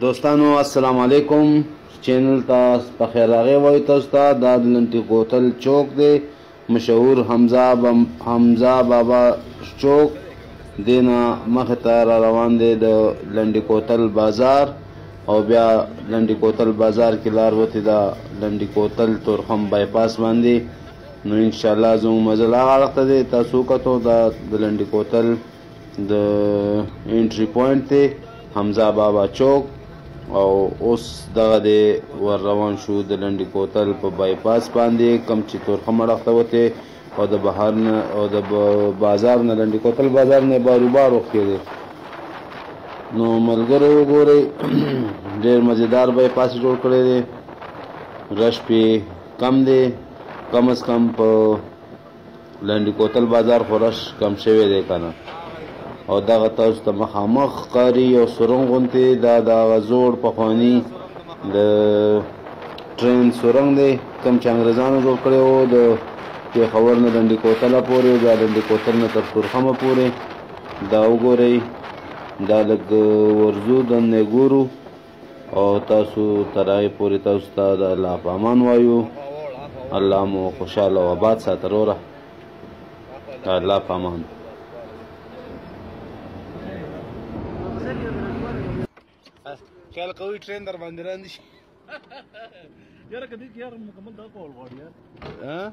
دوستانو السلام علیکم چینل ته په خیر راغی وای تاسو ته دا د لنټي کوتل چوک دی مشهور حمزه بم حمزه بابا چوک دینا مخ ته را روان دی د لنډي کوتل بازار او بیا لنډي کوتل بازار کې لار وته دا لنډي کوتل تورخم بای پاس باندې نو ان شاء الله زموږ مزل هغه وخت دی تاسو کتو دا د لنډي کوتل د انټری پوینټ دی حمزه بابا چوک او اوس دغه دی ور روان شو د لنډي کوتل په بای پاس باندې کم چې تورخم اړخ ته وته او د بهر نه او د بازار نه لنډي کوتل بازار نه بارو بار وختې دی نو ملګرو وګورئ ډېر مزیدار بای پاس جوړ کړی دی رش پې کم دی کم از کم په لنډي کوتل بازار خو رش کم شوی دی کنه او دغه تاسو ته مخامخ ښکاري یو سرنګ غونتی دا د هغه زوړ پخواني د ټرین سرنګ دی کوم چې انګرېزانو جوړ کړی و د پېښور نه لنډي کوتله پورې بیا لنډي کوتل نه تر تورخمه پورې دا وګورئ دا لږ ورځو دننه ګورو او تاسو ترای پوری تاسو ته د الله په امان وایو الله مو خوشاله او آباد ساته وروره د الله په امان خیال کوي ټرین در باندې راندي شي یاره کدی یار مکمل دا کول غواړي یار ها